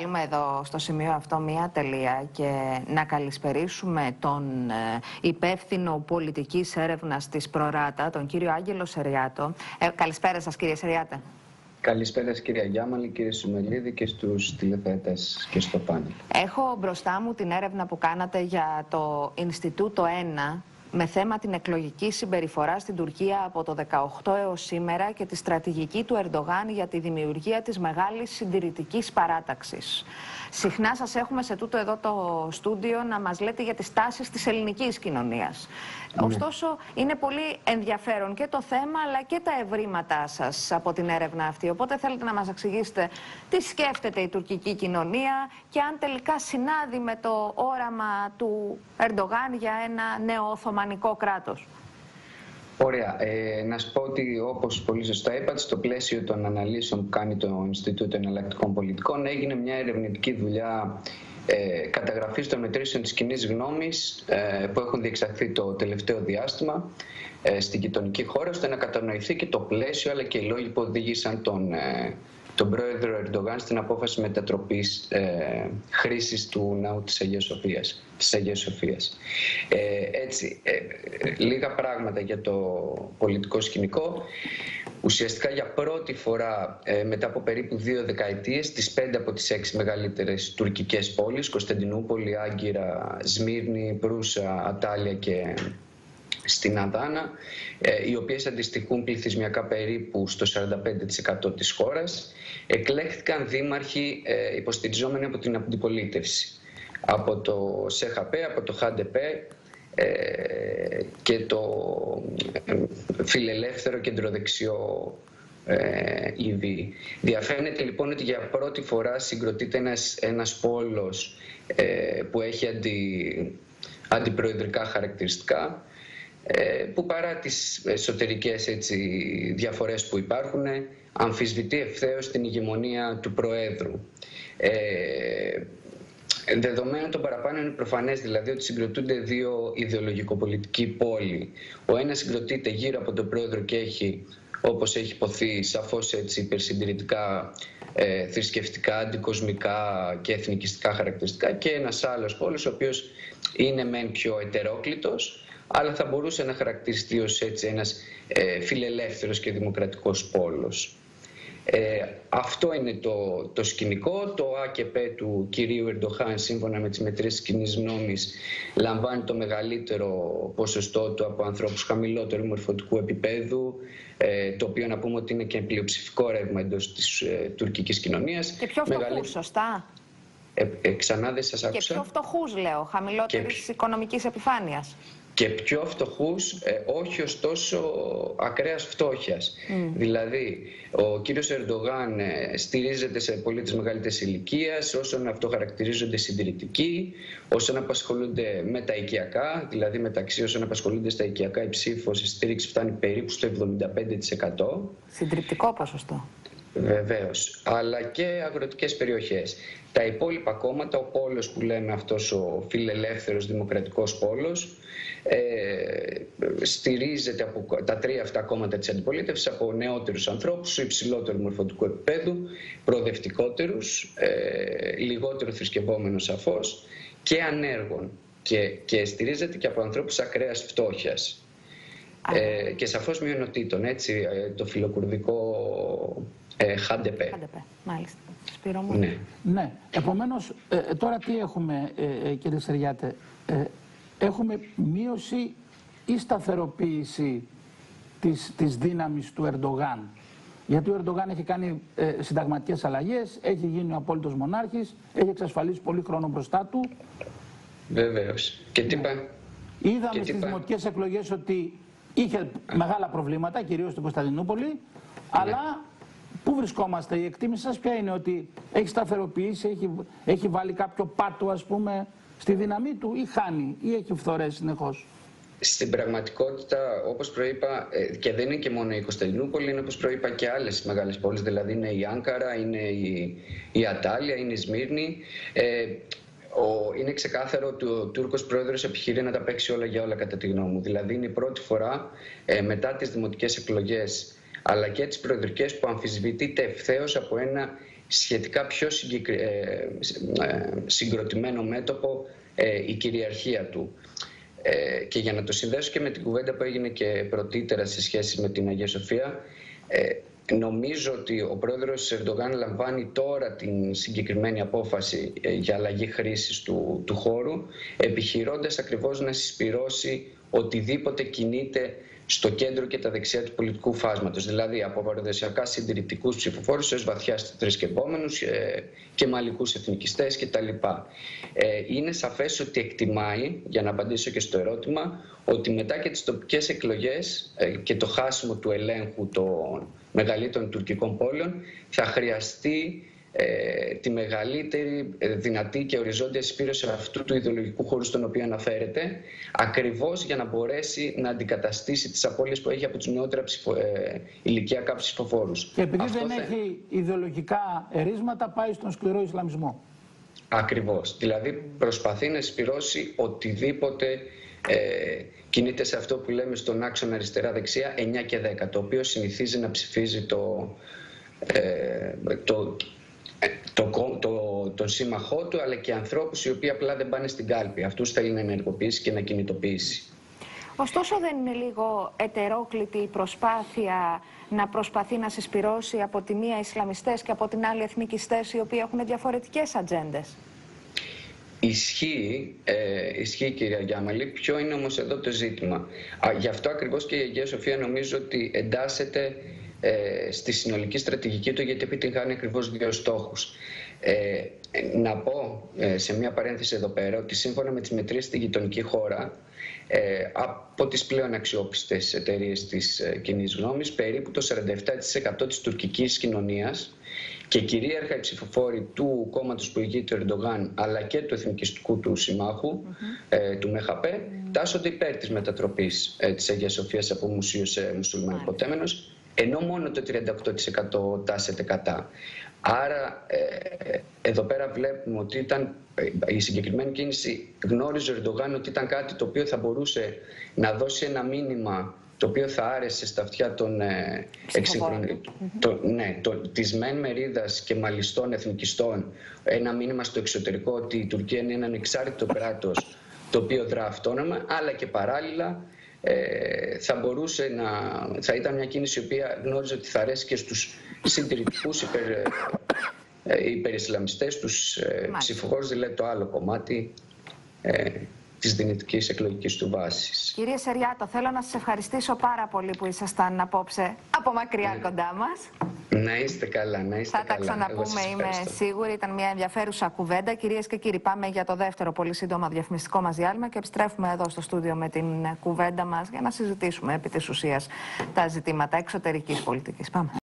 Θέλουμε εδώ στο σημείο αυτό μία τελεία και να καλησπερίσουμε τον ε, υπεύθυνο πολιτικής έρευνας της Προράτα, τον κύριο Άγγελο Σεριάτο. Ε, καλησπέρα σας κύριε Σεριάτε. Καλησπέρα κυρία Γιάμαλη, κύριε Σουμελίδη και στους τηλεθεατές και στο πάνελ. Έχω μπροστά μου την έρευνα που κάνατε για το Ινστιτούτο 1 με θέμα την εκλογική συμπεριφορά στην Τουρκία από το 18 έως σήμερα και τη στρατηγική του Ερντογάν για τη δημιουργία της μεγάλης συντηρητικής παράταξης. Συχνά σας έχουμε σε τούτο εδώ το στούντιο να μας λέτε για τις τάσεις της ελληνικής κοινωνίας. Ναι. Ωστόσο, είναι πολύ ενδιαφέρον και το θέμα αλλά και τα ευρήματά σας από την έρευνα αυτή. Οπότε θέλετε να μας εξηγήσετε τι σκέφτεται η τουρκική κοινωνία και αν τελικά συνάδει με το όραμα του Ερντογάν για ένα νέο Οθωμανικό κράτος. Ωραία. Ε, να σου πω ότι όπως πολύ σωστά είπατε, στο πλαίσιο των αναλύσεων που κάνει το Ινστιτούτο Εναλλακτικών Πολιτικών έγινε μια ερευνητική δουλειά ε, καταγραφής των μετρήσεων της κοινής γνώμης ε, που έχουν διεξαχθεί το τελευταίο διάστημα ε, στην γειτονική χώρα ώστε να κατανοηθεί και το πλαίσιο αλλά και οι λόγοι που οδήγησαν τον, ε, τον πρόεδρο Ερντογάν στην απόφαση μετατροπής ε, χρήσης του ναού της Αγίας Σοφίας. Της Αγίας Σοφίας. Ε, έτσι, ε, λίγα πράγματα για το πολιτικό σκηνικό. Ουσιαστικά για πρώτη φορά μετά από περίπου δύο δεκαετίες στις πέντε από τις έξι μεγαλύτερες τουρκικές πόλεις Κωνσταντινούπολη, Άγκυρα, Σμύρνη, Προύσα, Ατάλια και στην Αδάνα, ε, οι οποίες αντιστοιχούν πληθυσμιακά περίπου στο 45% της χώρας, εκλέχθηκαν δήμαρχοι ε, υποστηριζόμενοι από την αντιπολίτευση. Από το CHP, από το HDP ε, και το φιλελεύθερο κεντροδεξιό ΙΒ. Διαφαίνεται λοιπόν ότι για πρώτη φορά συγκροτείται ένας, ένας πόλος που έχει αντι, αντιπροεδρικά χαρακτηριστικά ε, που παρά τις εσωτερικές έτσι, διαφορές που υπάρχουν αμφισβητεί ευθέως την ηγεμονία του Προέδρου. Ε, Δεδομένου των παραπάνω είναι προφανές δηλαδή ότι συγκροτούνται δύο ιδεολογικοπολιτικοί πόλοι. Ο ένας συγκροτείται γύρω από τον Πρόεδρο και έχει όπως έχει υποθεί σαφώς έτσι υπερσυντηρητικά ε, θρησκευτικά, αντικοσμικά και εθνικιστικά χαρακτηριστικά και ένας άλλος πόλος ο οποίος είναι μεν πιο ετερόκλητος αλλά θα μπορούσε να χαρακτηριστεί ως έτσι ένας ε, φιλελεύθερος και δημοκρατικός πόλος. Ε, αυτό είναι το, το σκηνικό. Το ΑΚΠ του κυρίου Ερντοχάν, σύμφωνα με τις μετρήσεις κοινής γνώμης, λαμβάνει το μεγαλύτερο ποσοστό του από ανθρώπους χαμηλότερου μορφωτικού επίπεδου, ε, το οποίο να πούμε ότι είναι και πλειοψηφικό ρεύμα εντός της ε, τουρκικής κοινωνίας. Και πιο φτωχούς, σωστά; Ε, ε, ξανά δεν σας άκουσα. Και πιο φτωχούς, λέω, χαμηλότερης και... οικονομικής επιφάνειας και πιο φτωχούς, ε, όχι ωστόσο ακραίας φτώχειας. Mm. Δηλαδή, ο κύριος Ερντογάν ε, στηρίζεται σε πολίτες μεγαλύτερης ηλικίας, όσων αυτό χαρακτηρίζονται συντηρητικοί, όσων απασχολούνται με τα οικιακά, δηλαδή μεταξύ όσων απασχολούνται στα οικιακά η ψήφος, η στήριξη φτάνει περίπου στο 75%. Συντριπτικό ποσοστό. Βεβαίως, αλλά και αγροτικές περιοχές. Τα υπόλοιπα κόμματα, ο πόλος που λέμε αυτός ο φιλελεύθερος δημοκρατικός πόλος, ε, στηρίζεται από τα τρία αυτά κόμματα της αντιπολίτευσης από νεότερους ανθρώπους, υψηλότερου μορφωτικού επίπεδου, προοδευτικότερους, ε, λιγότερο θρησκευόμενους σαφώς και ανέργων. Και, και στηρίζεται και από ανθρώπους ακραίας φτώχειας. Ε, και σαφώς μειονοτήτων, έτσι, ε, το φιλοκουρδικό ε, Χάντεπε. Μάλιστα. Σπύρο μου. Ναι. ναι. Επομένως, ε, ε, τώρα τι έχουμε, ε, κύριε Σεριάτε; έχουμε μείωση ή σταθεροποίηση της, της δύναμης του Ερντογάν; Γιατί ο Ερντογάν έχει κάνει ε, συνταγματικές αλλαγές, έχει γίνει ο απόλυτος μονάρχης, έχει εξασφαλίσει πολύ χρόνο μπροστά του. Βεβαίως. Και τι είπα. Είδαμε στις δημοτικές εκλογές ότι είχε μεγάλα προβλήματα, κυρίως στην Κωνσταντινούπολη, ναι. αλλά Πού βρισκόμαστε, η εκτίμηση σας ποια είναι ότι έχει σταθεροποιήσει, έχει, έχει βάλει κάποιο πάτο ας πούμε στη δύναμή του ή χάνει ή έχει φθορές συνεχώς; Στην πραγματικότητα, όπως προείπα, ε, και δεν είναι και μόνο η Κωνσταντινούπολη, είναι όπως προείπα και άλλες μεγάλες πόλεις, δηλαδή είναι η Άνκαρα, είναι η, η Ατάλια, είναι η Σμύρνη. Ε, ο, είναι ξεκάθαρο ότι ο Τούρκος πρόεδρος επιχειρεί να τα παίξει όλα για όλα κατά τη γνώμη μου. Δηλαδή είναι η πρώτη φορά ε, μετά τις δημοτικές εκλογές αλλά και τις προεδρικές που αμφισβητείται ευθέως από ένα σχετικά πιο συγκροτημένο μέτωπο η κυριαρχία του. Ε, και για να το συνδέσω και με την κουβέντα που έγινε και πρωτήτερα σε σχέση με την Αγία Σοφία, ε, νομίζω ότι ο πρόεδρος Ερντογάν λαμβάνει τώρα την συγκεκριμένη απόφαση ε, για αλλαγή χρήσης του, του χώρου, επιχειρώντας ακριβώς να συσπυρώσει οτιδήποτε κινείται στο κέντρο και τα δεξιά του πολιτικού φάσματος, δηλαδή από παραδοσιακά συντηρητικούς ψηφοφόρους έως βαθιά θρησκευόμενους ε, και μαλλικούς εθνικιστές κτλ. Ε, είναι σαφές ότι εκτιμάει, για να απαντήσω και στο ερώτημα, ότι μετά και τις τοπικές εκλογές ε, και το χάσιμο του ελέγχου των μεγαλύτερων τουρκικών πόλεων θα χρειαστεί ε, τη μεγαλύτερη ε, δυνατή και οριζόντια συσπήρωση αυτού του ιδεολογικού χώρου στον οποίο αναφέρεται, ακριβώς για να μπορέσει να αντικαταστήσει τις απώλειες που έχει από τους νεότερα ψηφο, ε, ηλικιακά ψηφοφόρους. Και επειδή δεν έχει ιδεολογικά ερίσματα, πάει στον σκληρό Ισλαμισμό. Ακριβώς. Δηλαδή προσπαθεί να συσπηρώσει οτιδήποτε ε, κινείται σε αυτό που λέμε στον άξονα αριστερά-δεξιά 9 και 10, το οποίο συνηθίζει να ψηφίζει το, ε, το, το, το, τον σύμμαχό του, αλλά και ανθρώπους οι οποίοι απλά δεν πάνε στην κάλπη. Αυτούς θέλει να ενεργοποιήσει και να κινητοποιήσει. Ωστόσο δεν είναι λίγο ετερόκλητη η προσπάθεια να προσπαθεί να συσπυρώσει από τη μία Ισλαμιστές και από την άλλη εθνικιστές οι οποίοι έχουν διαφορετικές ατζέντες; Ισχύει, ε, ισχύει κυρία Γιάμαλη. Ποιο είναι όμως εδώ το ζήτημα; Α, γι' αυτό ακριβώς και η Αγία Σοφία νομίζω ότι εντάσσεται ε, στη συνολική στρατηγική του γιατί επιτυγχάνει ακριβώς δύο στόχους. Ε, να πω ε, σε μια παρένθεση εδώ πέρα ότι σύμφωνα με τις μετρήσεις στη γειτονική χώρα ε, από τις πλέον αξιόπιστες εταιρείες της ε, κοινή γνώμης περίπου το 47% της τουρκικής κοινωνίας και κυρίαρχα οι ψηφοφόροι του κόμματος που ηγείται ο Ερντογάν αλλά και του εθνικιστικού του συμμάχου, ε, του ΜΕΧΑΠΕ, τάσσονται υπέρ της μετατροπής ε, της Αγίας Σοφίας από μουσείο σε μουσουλμανικό τέμενο ενώ μόνο το 38% τάσεται κατά. Άρα ε, εδώ πέρα βλέπουμε ότι ήταν, ε, η συγκεκριμένη κίνηση γνώριζε ο Ερντογάν ότι ήταν κάτι το οποίο θα μπορούσε να δώσει ένα μήνυμα το οποίο θα άρεσε στα αυτιά των ε, το, ναι, το, της μεν μερίδας και μαλιστών εθνικιστών ένα μήνυμα στο εξωτερικό ότι η Τουρκία είναι ένα ανεξάρτητο κράτος το οποίο δρά αυτόνομα, αλλά και παράλληλα ε, θα μπορούσε να θα ήταν μια κίνηση η οποία γνώριζε ότι θα αρέσει και στους συντηρητικούς υπερ, ε, υπερισλαμιστές, τους ε, ψηφοφόρους, δηλαδή το άλλο κομμάτι ε, της δυνητικής εκλογικής του βάσης. Κύριε Σεριάτο, θέλω να σας ευχαριστήσω πάρα πολύ που ήσασταν απόψε από μακριά ναι. κοντά μας. Να είστε καλά, να είστε Θα καλά. Θα τα ξαναπούμε, είμαι σίγουρη. Ήταν μια ενδιαφέρουσα κουβέντα. Κυρίες και κύριοι, πάμε για το δεύτερο πολύ σύντομα διαφημιστικό μας διάλειμμα και επιστρέφουμε εδώ στο στούντιο με την κουβέντα μας για να συζητήσουμε επί της ουσίας τα ζητήματα εξωτερικής πολιτικής. Πάμε.